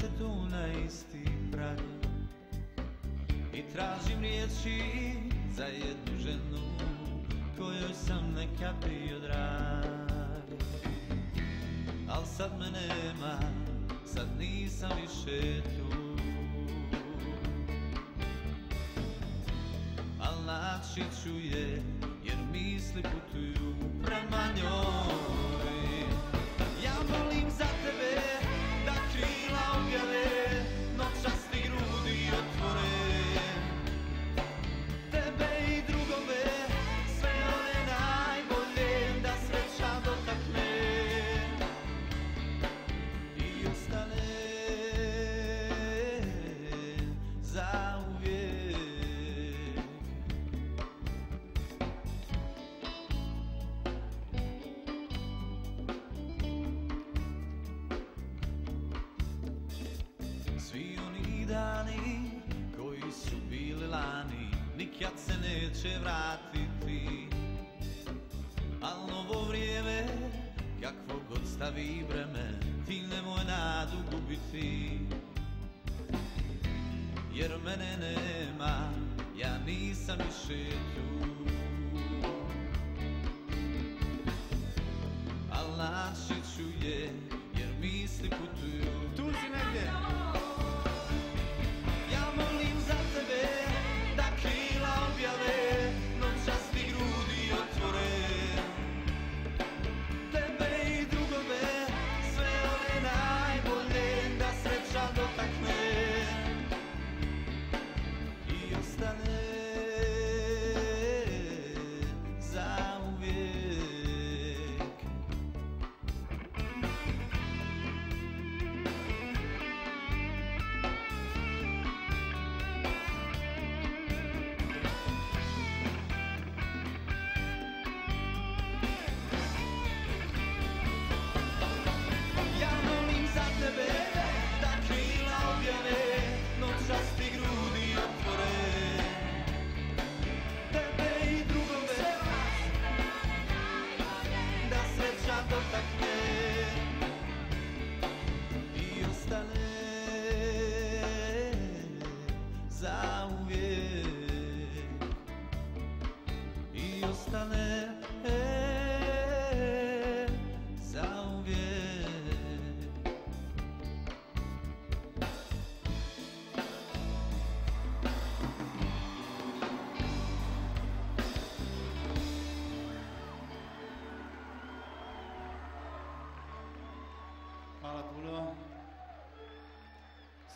se tu na isti prag I tražim riječi za jednu ženu Kojoj sam nekad bio drag. Al sad me nema, sad nisam više tu. Al naći ću je neće vratiti. Al novo vrijeme kakvo god stavi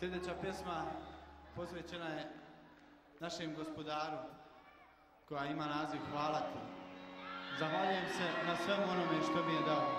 Sljedeća pjesma posvećena je našem gospodaru koja ima naziv Hvala ti. Zahvaljujem se na svemu onome što mi je dao.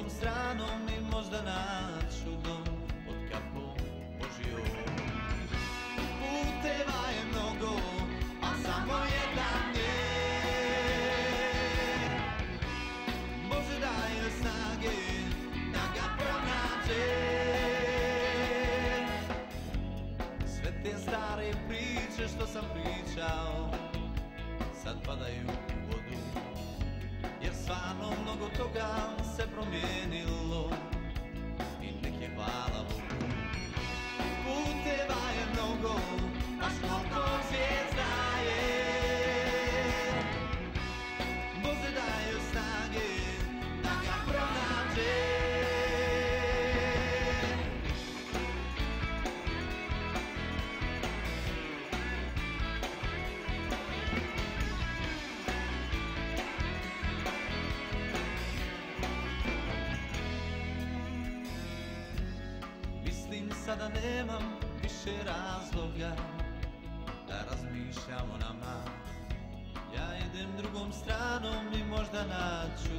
Drugom stranom i možda naću dom Pod kapom Božijom Puteva je mnogo, a samo jedan je. Bože daj joj snage da ga pronađe. Sve te stare priče što sam pričao Sad padaju u vodu Jer stvarno mnogo toga se promijenilo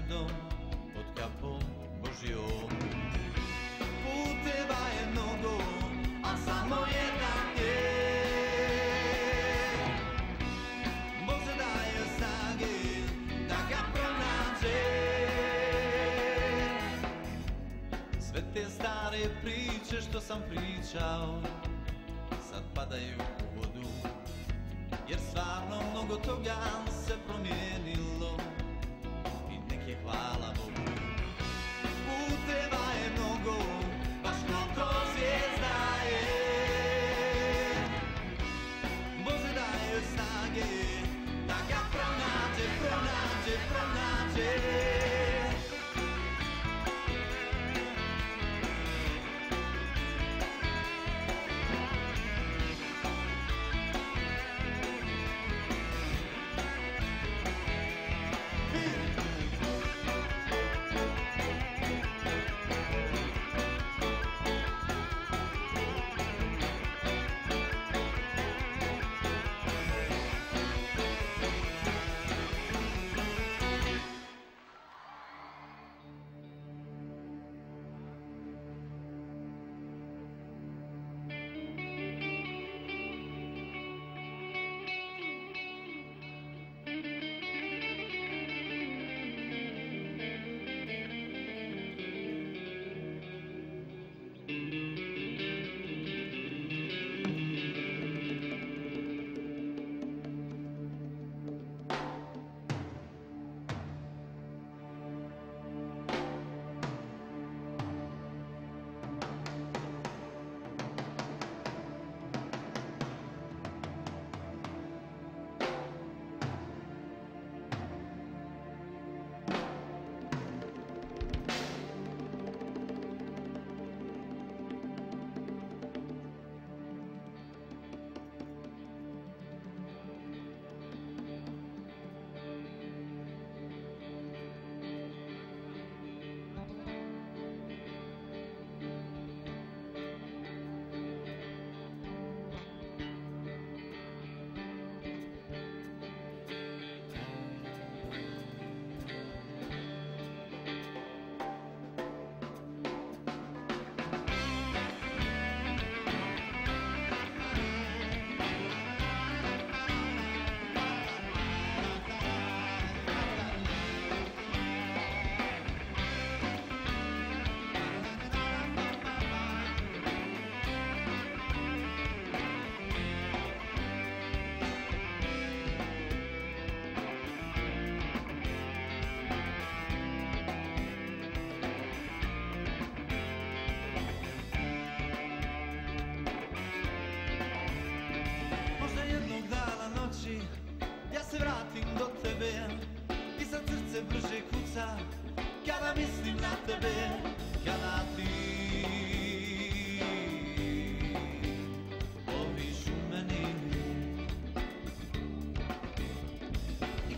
dom Pod kapom Božijom. Puteva je mnogo, a samo jedan je Bože daj joj snage da ga pronađe Sve te stare priče što sam pričao Sad padaju u vodu Jer stvarno mnogo toga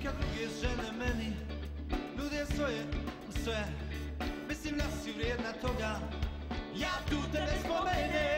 kad druge žene meni nude svoje sve. Mislim da si vrijedna toga. Ja tu tebe spomenem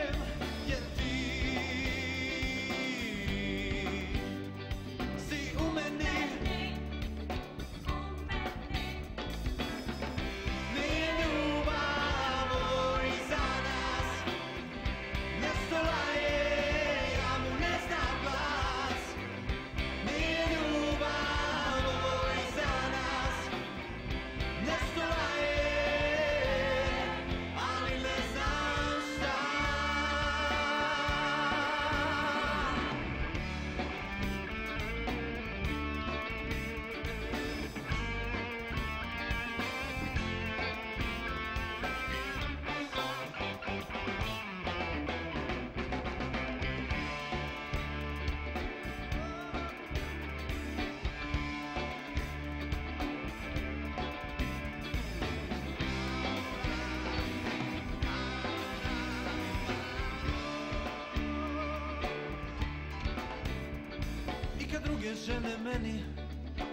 meni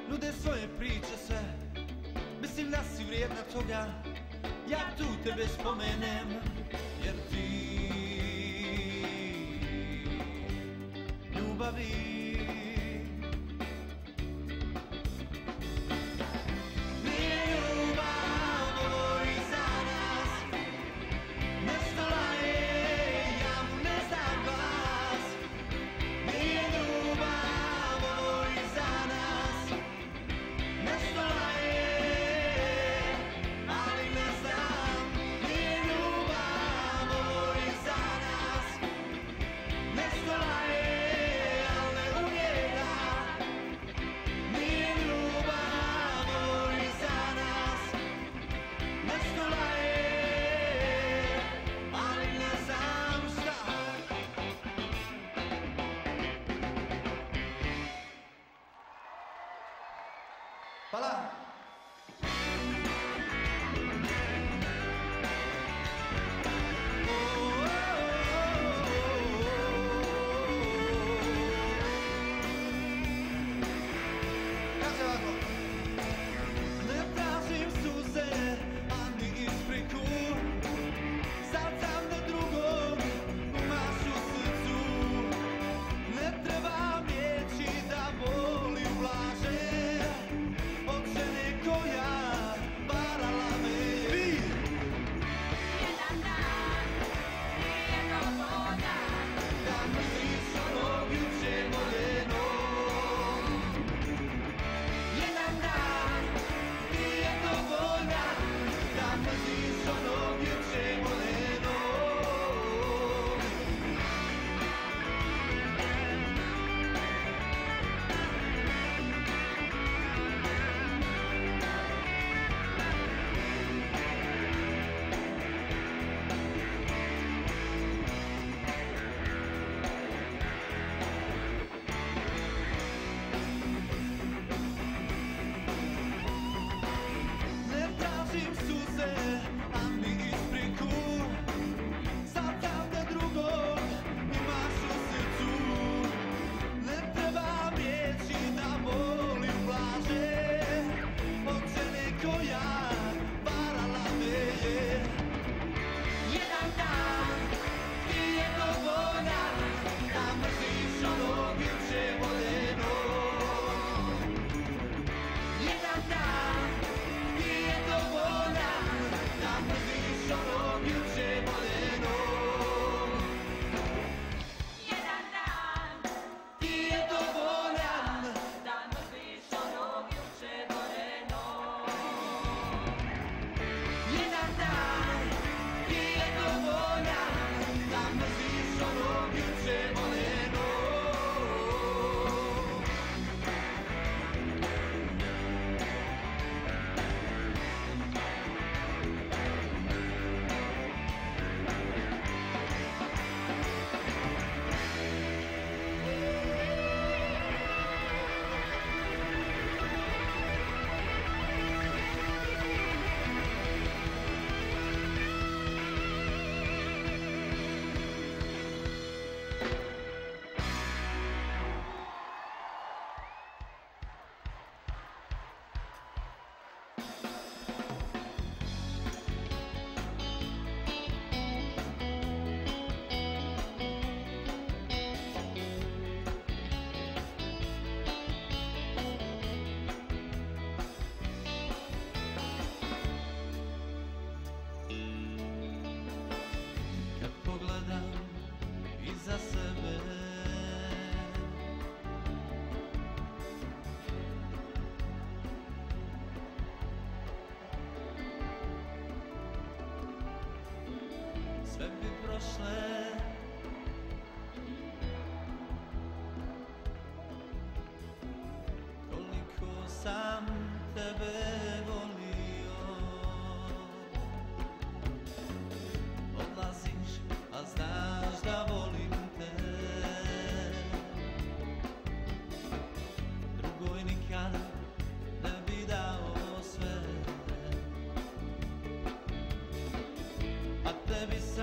Nude svoje priče sve. Mislim da si vrijedna toga Ja tu tebe spomenem Jer ti Ljubavi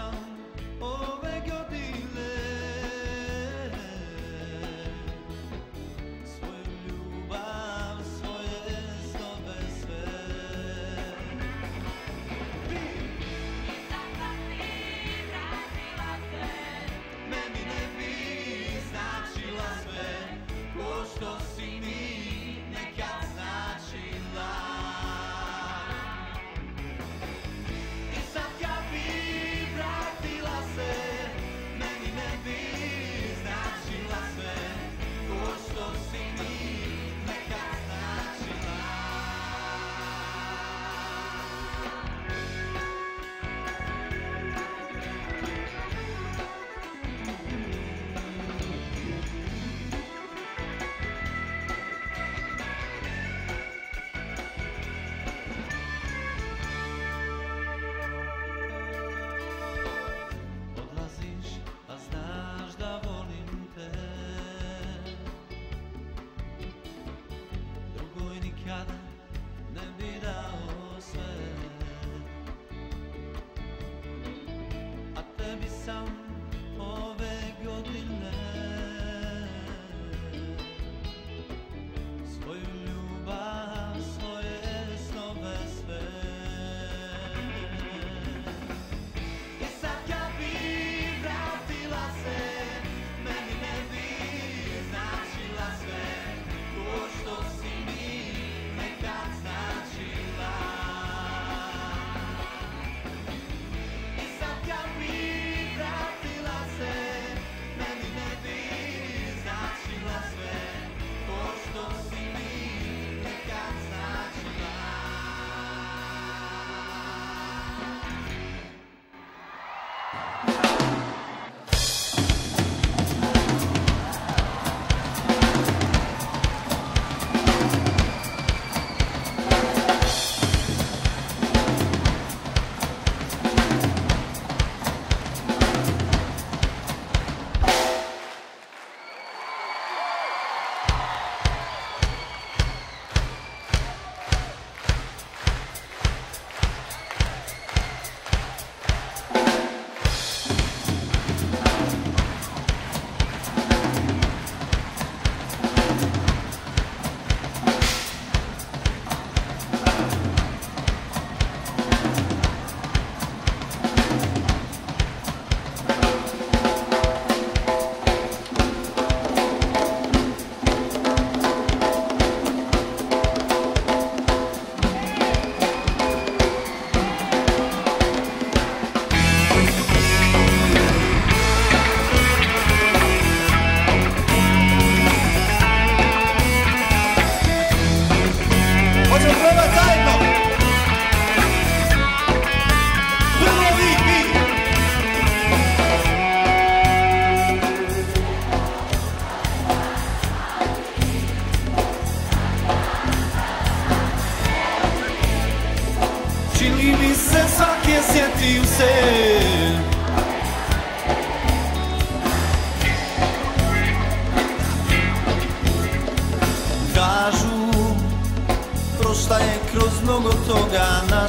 some sam ove godine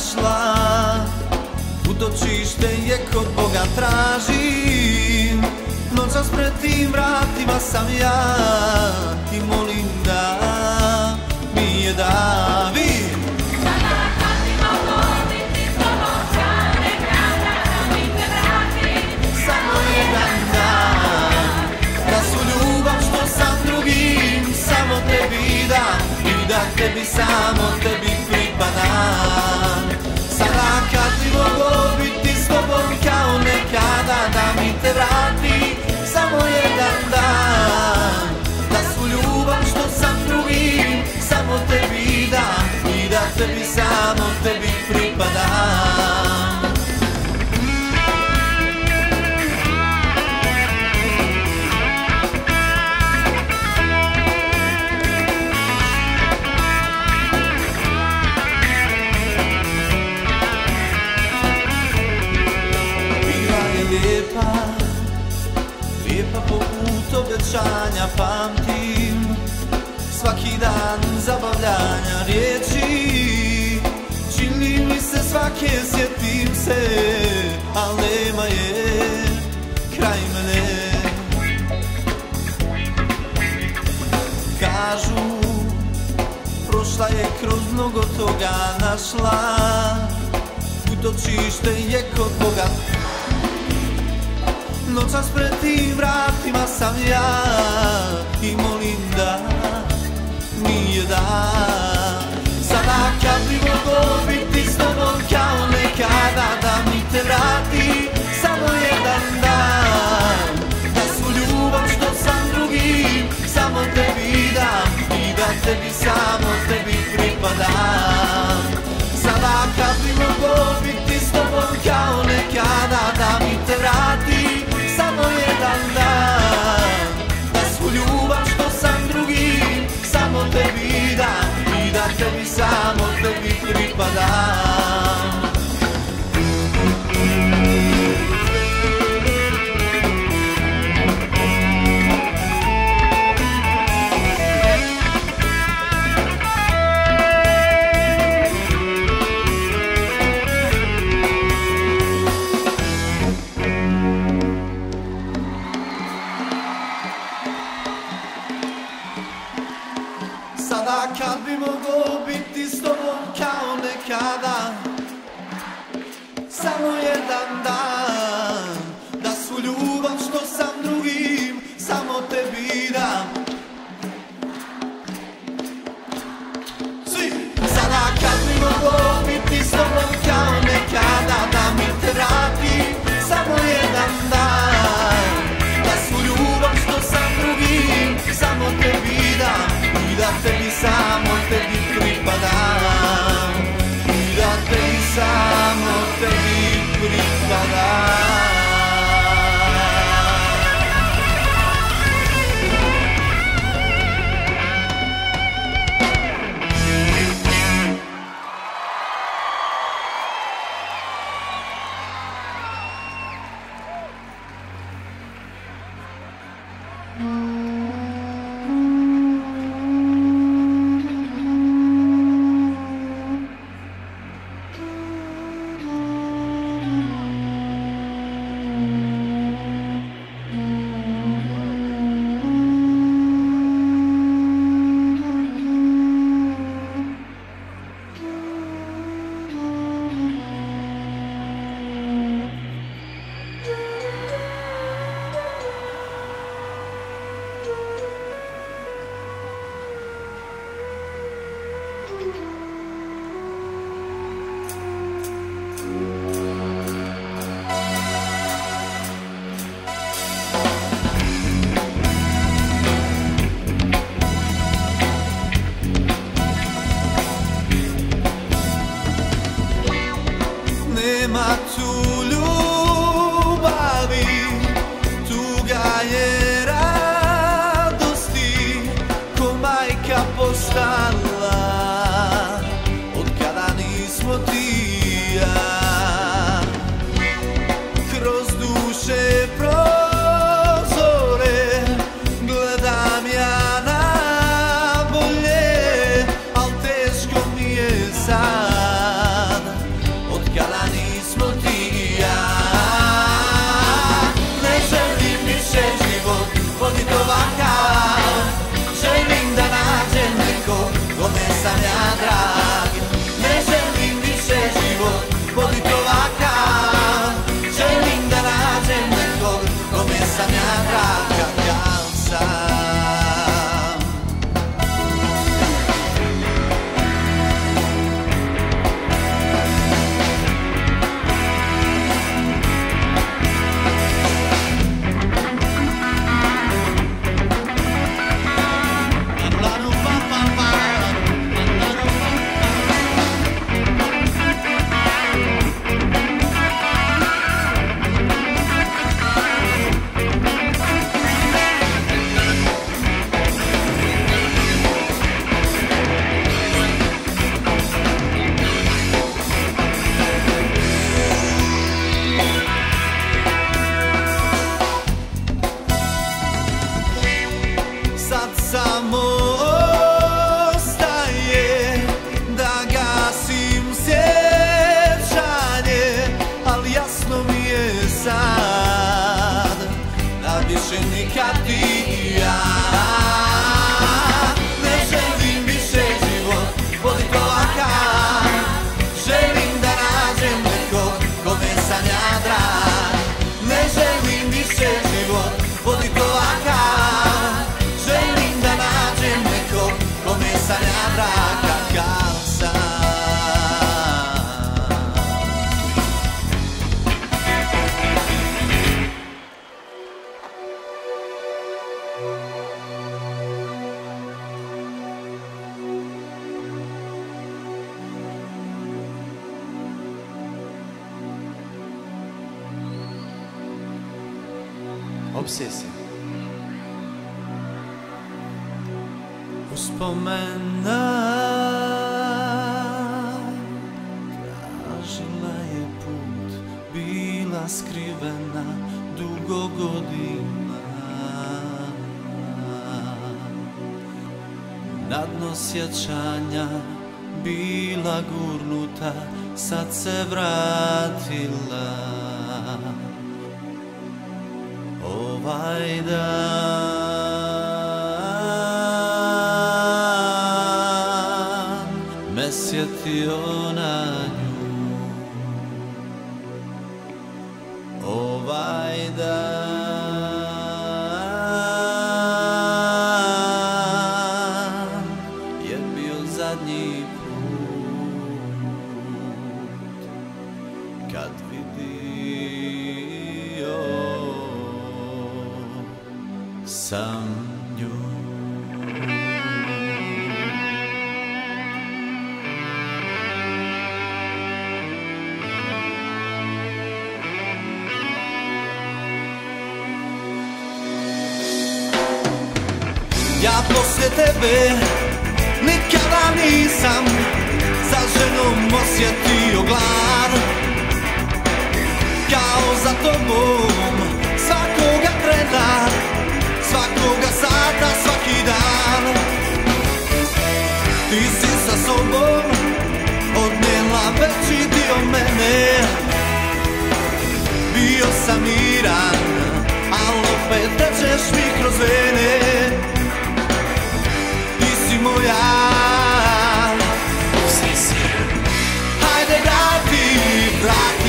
našla. Utočište je kod Boga tražim Noćas pred tim vratima sam ja I molim da mi je davi da. Samo Da tebi dam. I da tebi samo tebi Samo jedan dan. Da su ljubav što sam drugim Samo tebi dam. I da tebi samo tebi obećanja pamtim. Svaki dan zabavljanja riječi. Čini mi se svake sjetim se Al nema je kraj mene. Kažu Prošla je kroz mnogo toga našla. Utočište je kod Boga Noćas pred tim vratima sam ja I molim da mi je da. Sada kad bi moglo biti s tobom kao nekada Da mi te vrati samo jedan dan. Da su ljubav što sam drugim Samo tebi dam I da tebi samo tebi pripadam. Sada kad bi moglo biti mi curipagana na dno sjećanja bila gurnuta, sad se vratila. Ovaj dan me sjetio sam za ženom osjetio glar Kao za tobom svakoga trena Svakoga sata, svaki dan. Ti si sa sobom odnela veći dio mene. Bio sam miran, ali opet tečeš mi kroz vene. Ti si moja that I'd be black.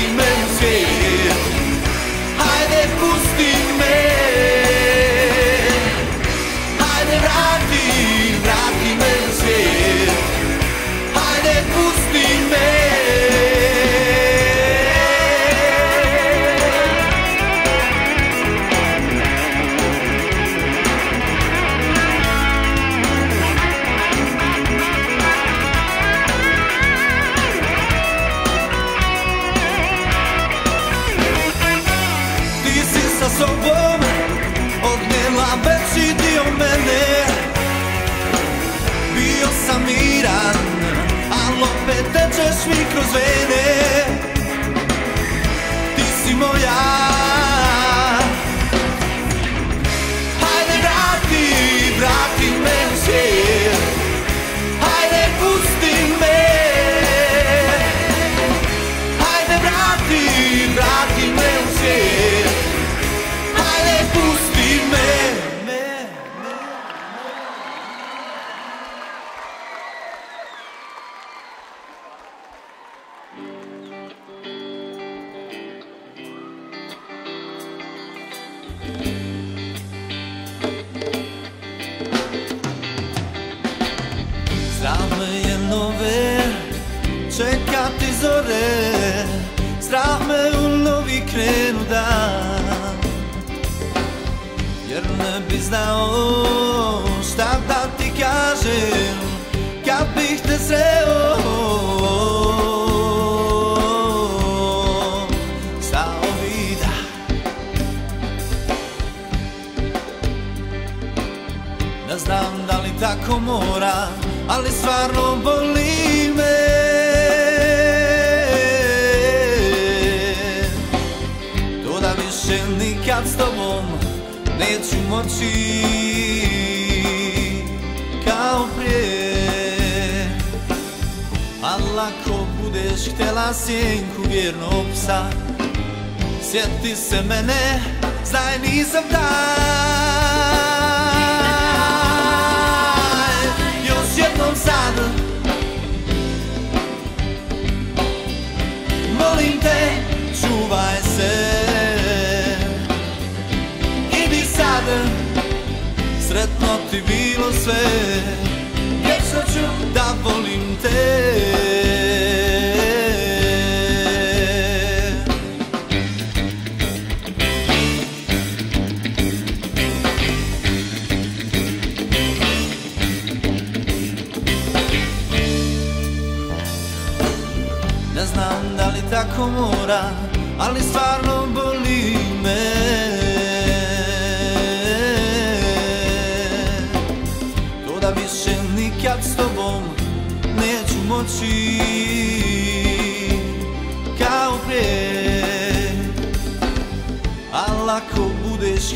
baby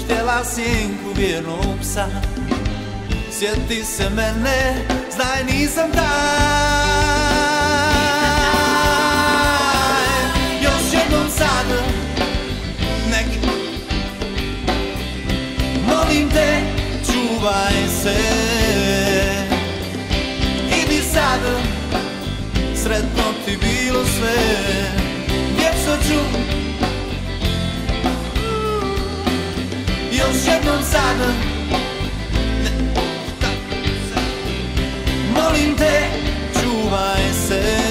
htjela sjenku vjernog psa. Sjeti se mene, znaj nisam taj. Još jednom sad, nek. Molim te, čuvaj se. Idi sad, sretno ti bilo sve. Vječno ću Još jednom sad Molim te, čuvaj se.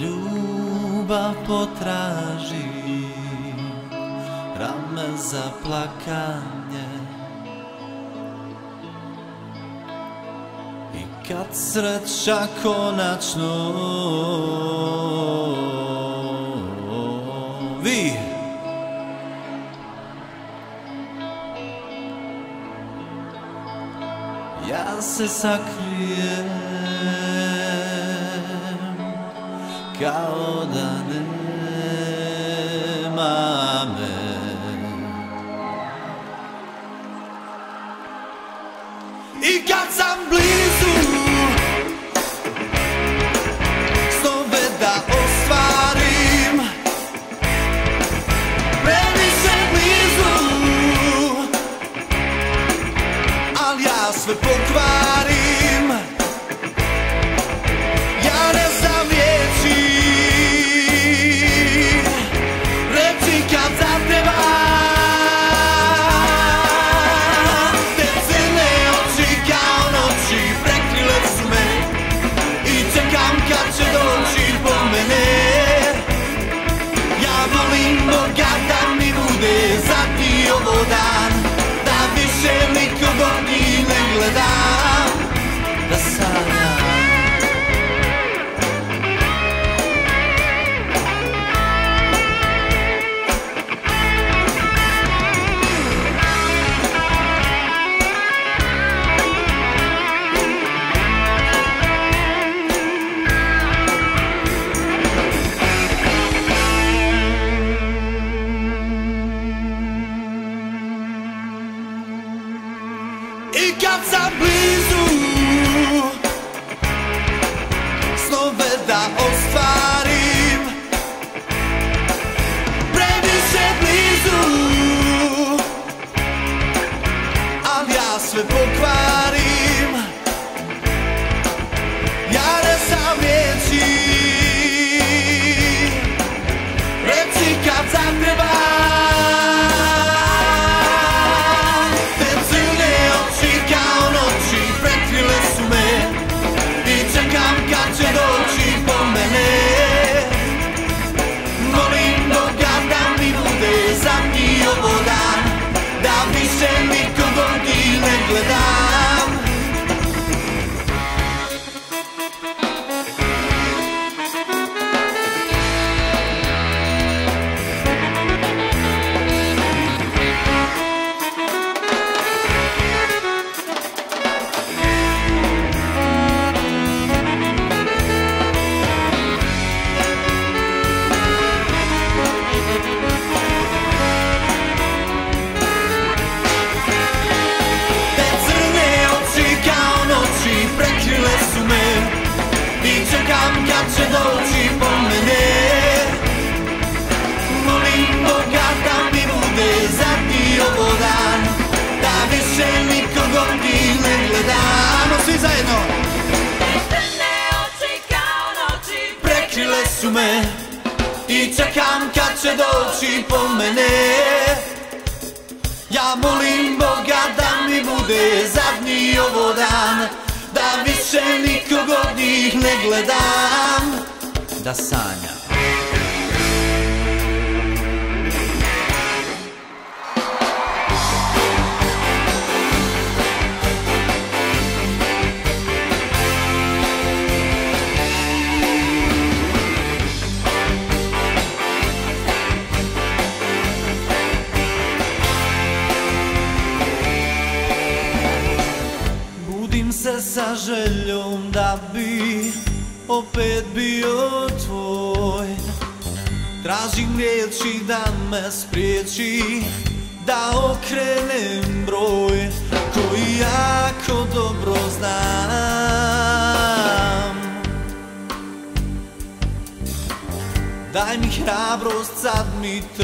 ljubav potraži Rame za plakanje. I kad sreća konačno Vi. Ja se sakljam go.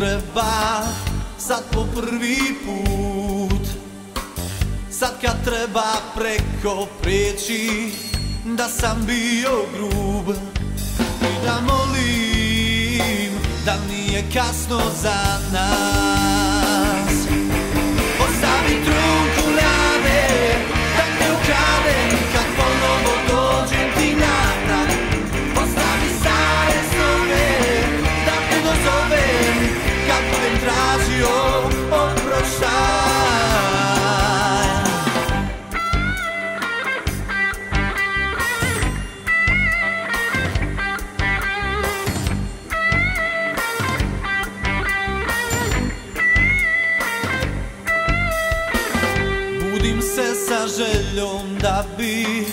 Treba Sad po prvi put. Sad kad treba preko prijeći Da sam bio grub I da molim Da nije kasno za nas. Ostavi trunku nade Da te ukradem da bi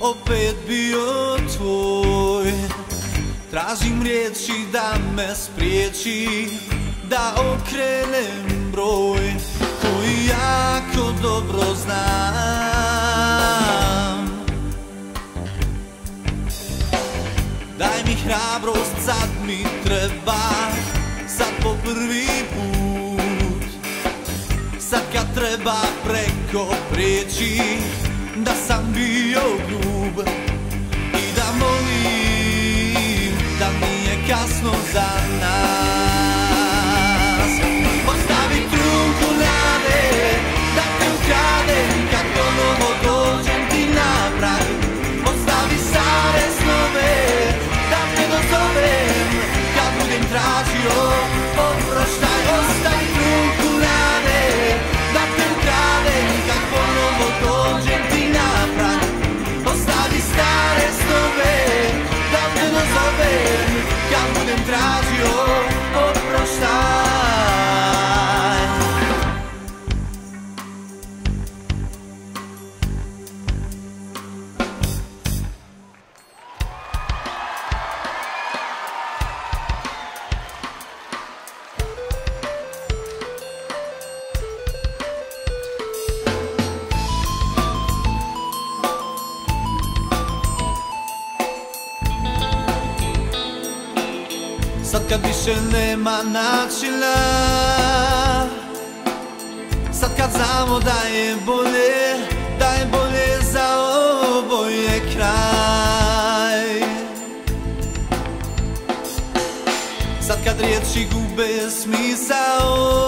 opet bio tvoj. Tražim riječi da me spriječi Da okrenem broj. Koji jako dobro znam Daj mi hrabrost, sad mi treba Sad po prvi put Sad kad treba preko prijeći Da sam bio grub I da molim Da nije kasno za nas. Ostavi trunku nade Sad kad više nema načina Sad kad znamo da je bolje Da je bolje za oboje kraj. Sad kad riječi gube smisao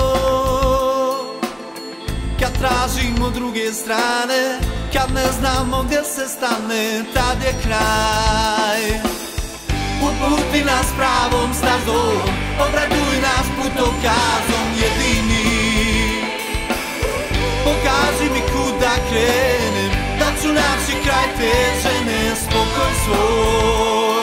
Kad tražimo druge strane Kad ne znamo gdje se stane Tad je kraj Uputi nas pravom stazom Obraduj nas putokazom jedini. Pokaži mi kuda krenem Da ću naći kraj te žene Spokoj svoj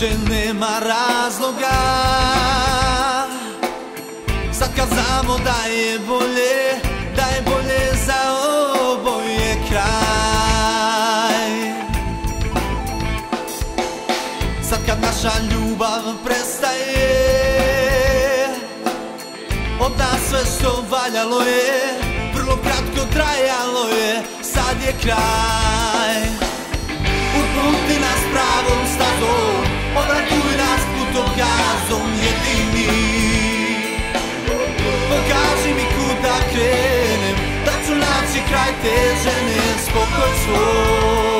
više nema razloga. Sad kad znamo da je bolje Da je bolje za oboje kraj. Sad kad naša ljubav prestaje Od nas sve što valjalo je Vrlo kratko trajalo je Sad je kraj Uputi nas pravom stazom Obratuj nas putokazom jedini Pokaži mi kuda krenem Da ću naći kraj te žene Spokoj svoj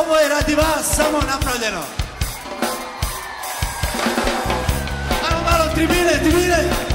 ovo je radi vas samo napravljeno. Ajmo malo tribine, tribine.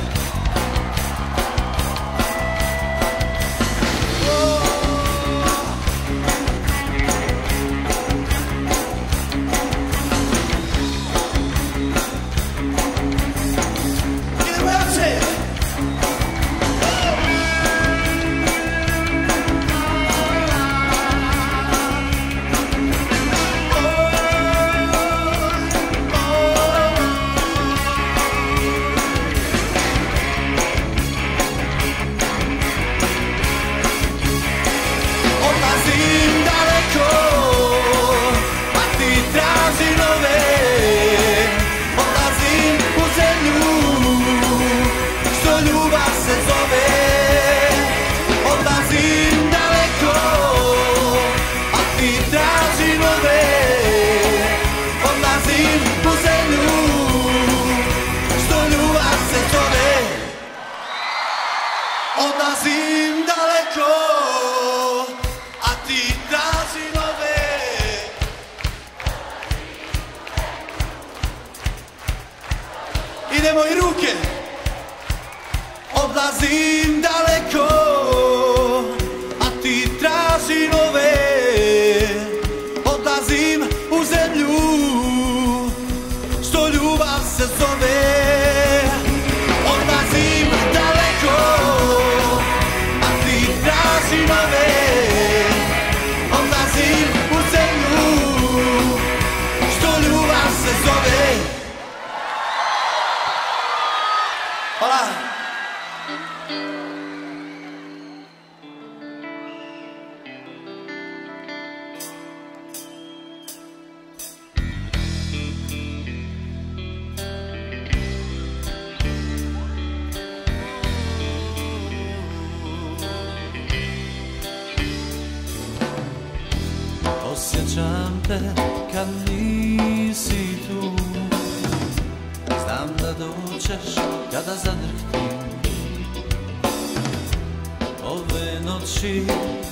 Ove noći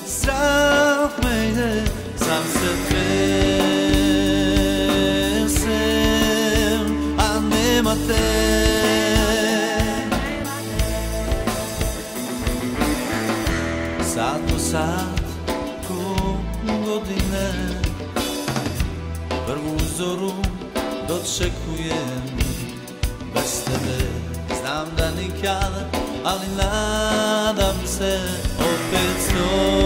strah me ide Sam se tresem, a nema te Sat po sat ko godine Prvu zoru dočekujem bez tebe Znam da nikad, ali nadam se opet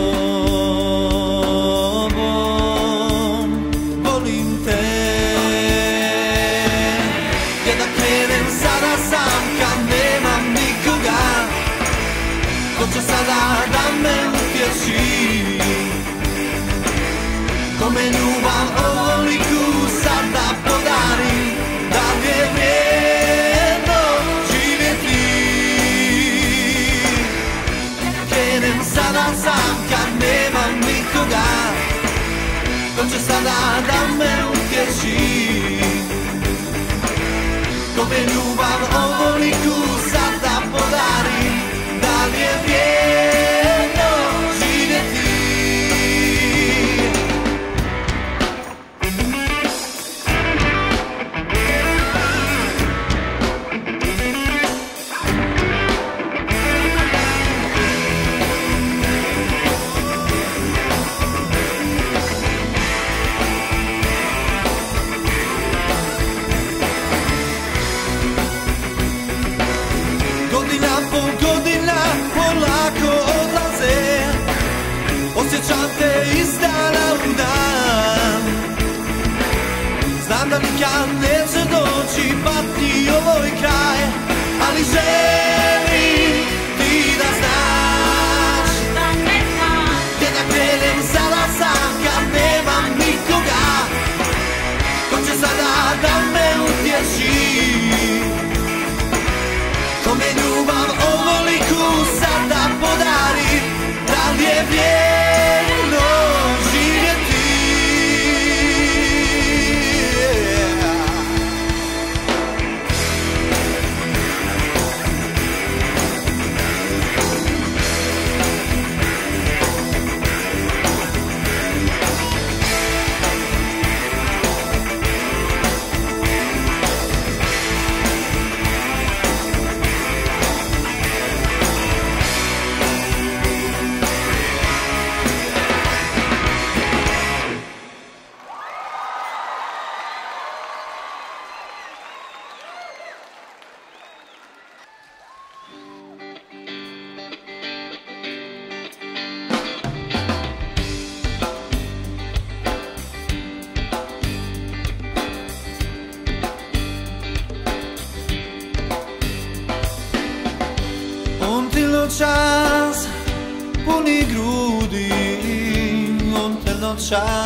će sada da me utješi Kome ljubav ovoliku sada podari dan. Znam da nikad neće doći patnji ovoj kraj Ali želim ti da znaš. Gdje da krenem sam kad nemam nikoga Ko će sada da me utješi Kome ljubav ovoliku sada podari Da li je vrijedno On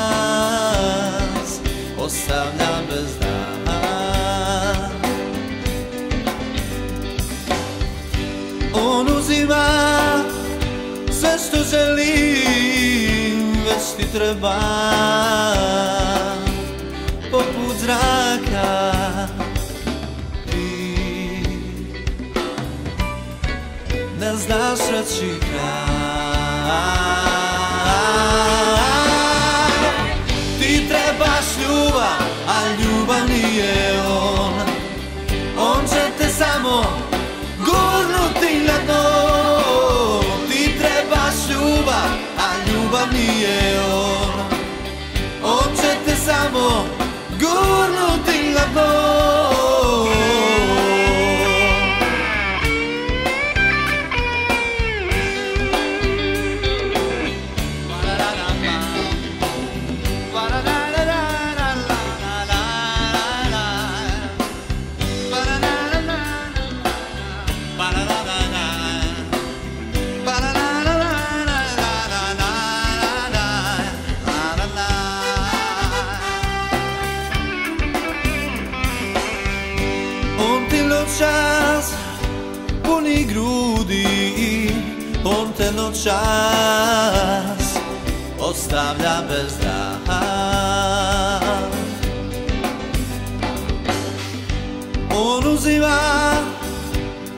uziva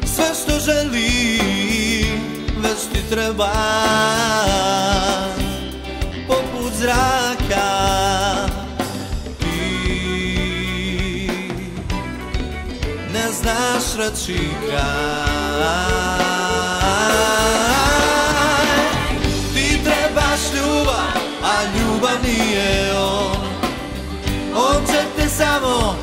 sve što želi, već ti treba. Poput zraka ti ne znaš reći ti trebaš ljubav, a ljubav nije on. On će te samo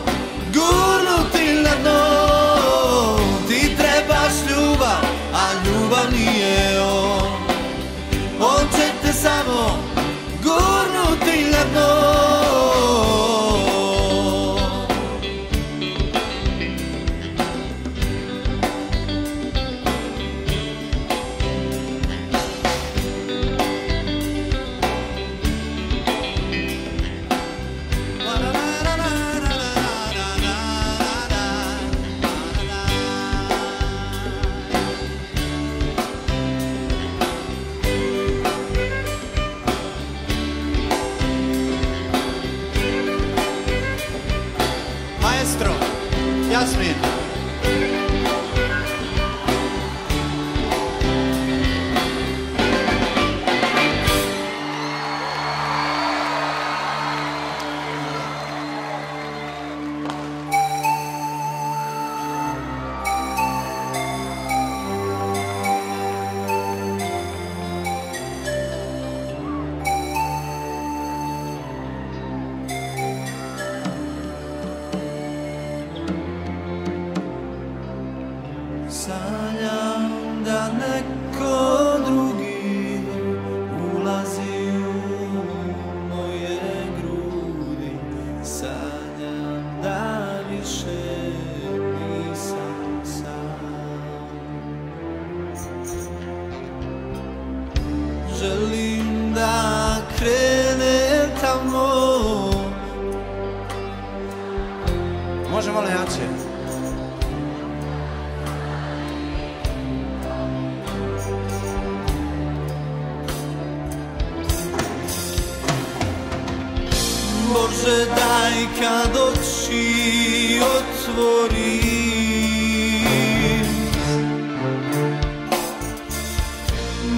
kad oči otvori.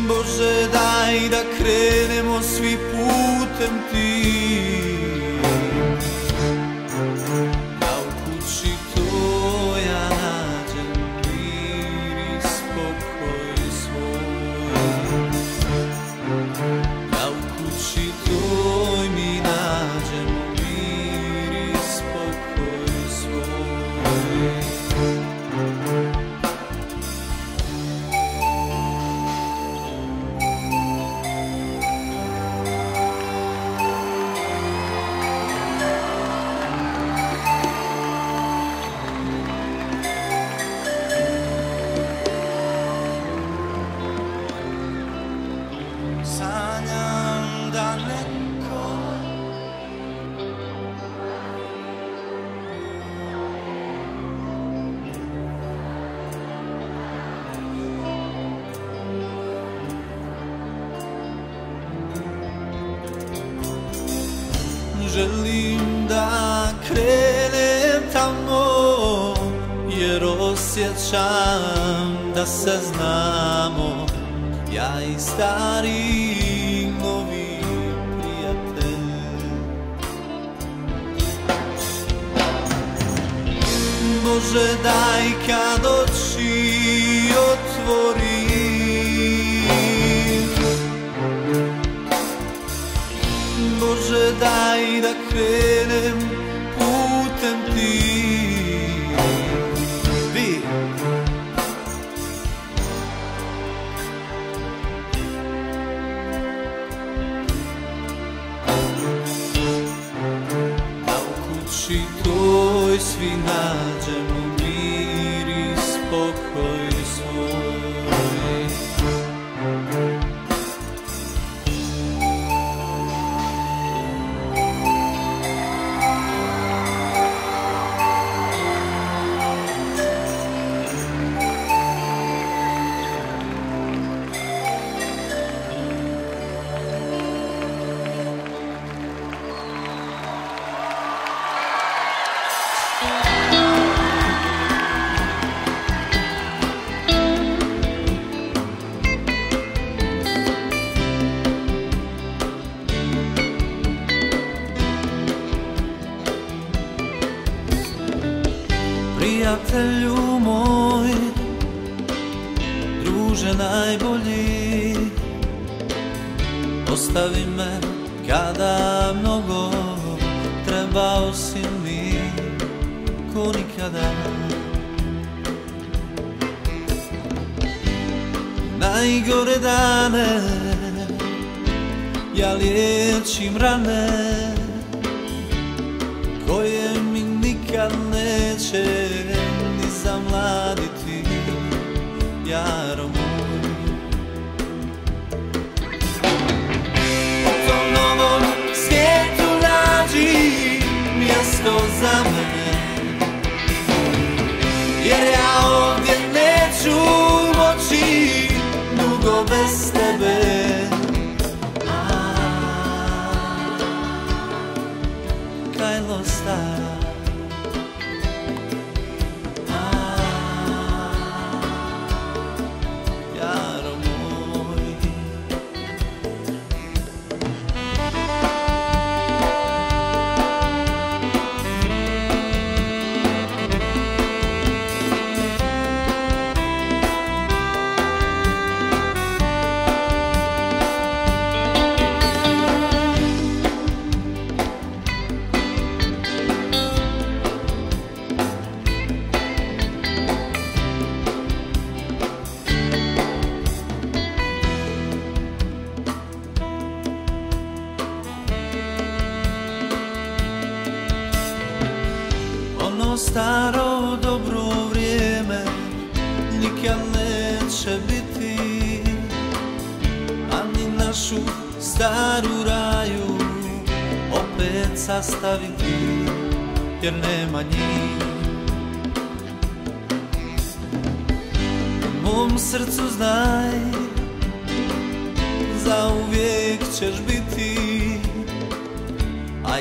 Bože daj da krenemo svi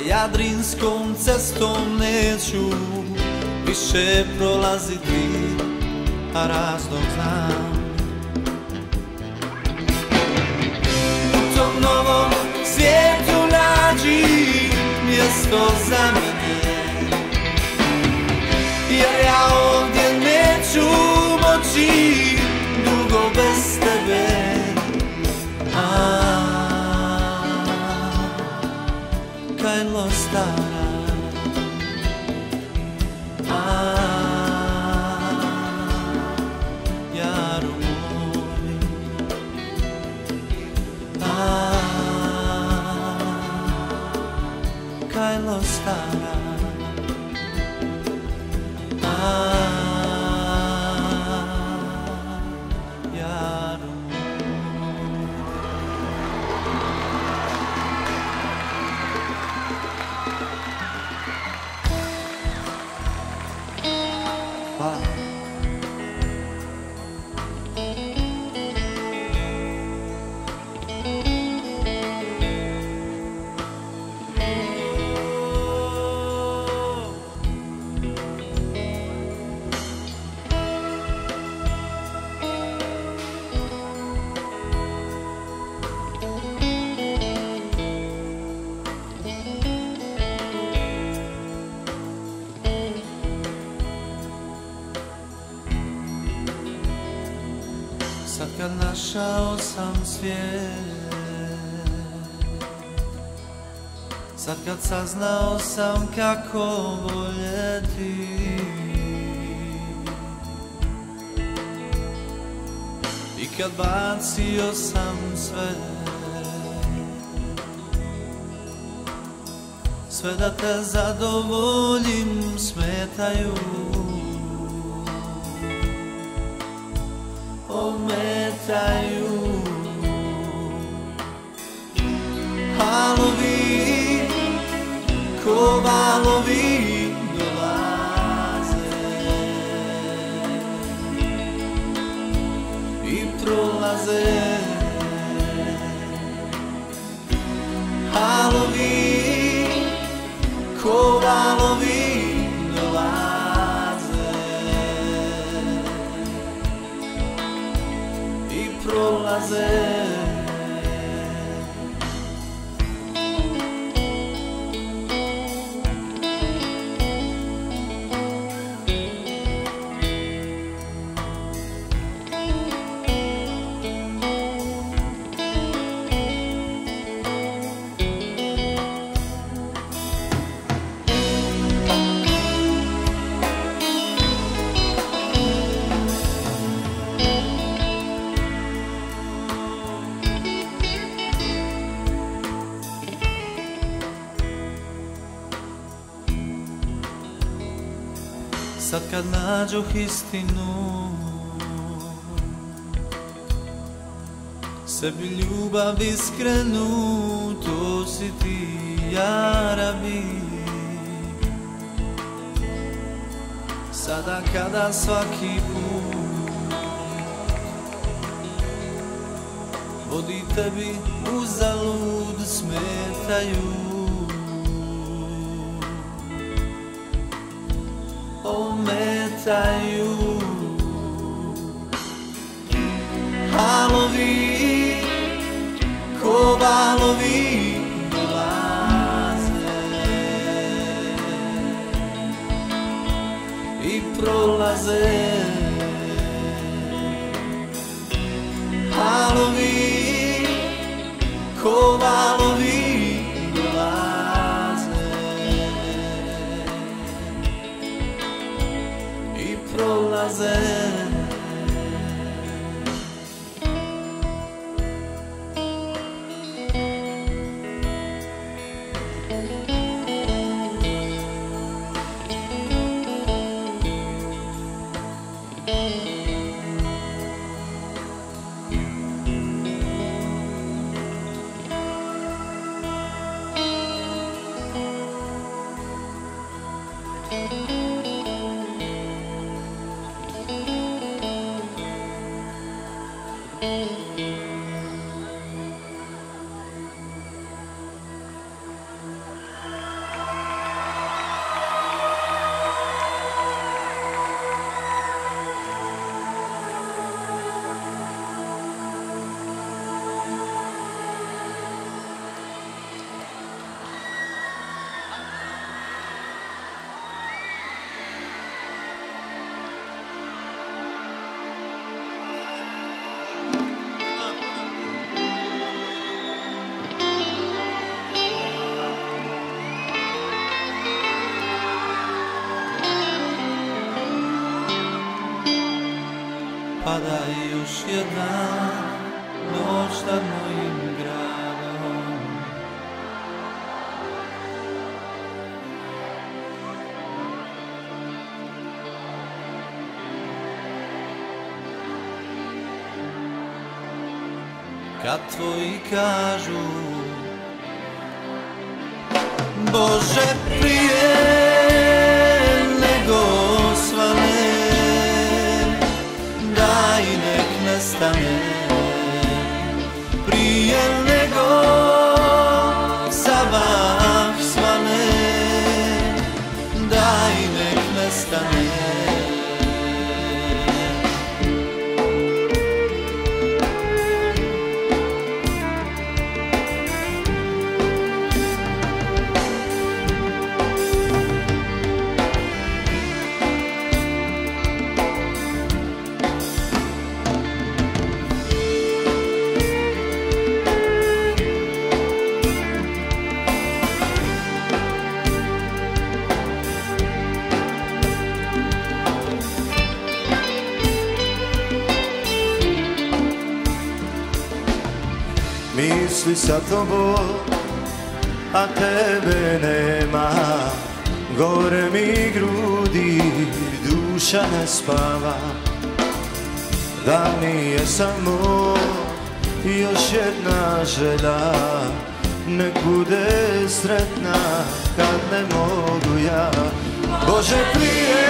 Jadrinskom cestom neću više prolaziti, a razlog znam. U tom novom svijetu nađi mjesto za mene, jer ja ovdje neću moći dugo bez tebe. elas svijet. Sad kad saznao sam kako voljeti. I kad bacio sam sve. Sve da te zadovoljim smetaju. Ometaju Halovi Ko valovi dolaze I prolaze nađoh istinu Sebi ljubav iskrenu To si ti ja Sada kada svaki put Vodi tebi uzalud smetaju ometaju Halovi, ko valovi dolaze. I prolaze yeah. Kad tvoji kažu Bože a tebe nema. Gore mi grudi, duša ne spava, da mi je samo još jedna želja, nek bude sretna kad ne mogu ja. Bože prije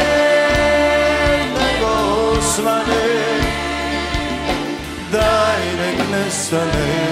nego osvane, daj nek nestane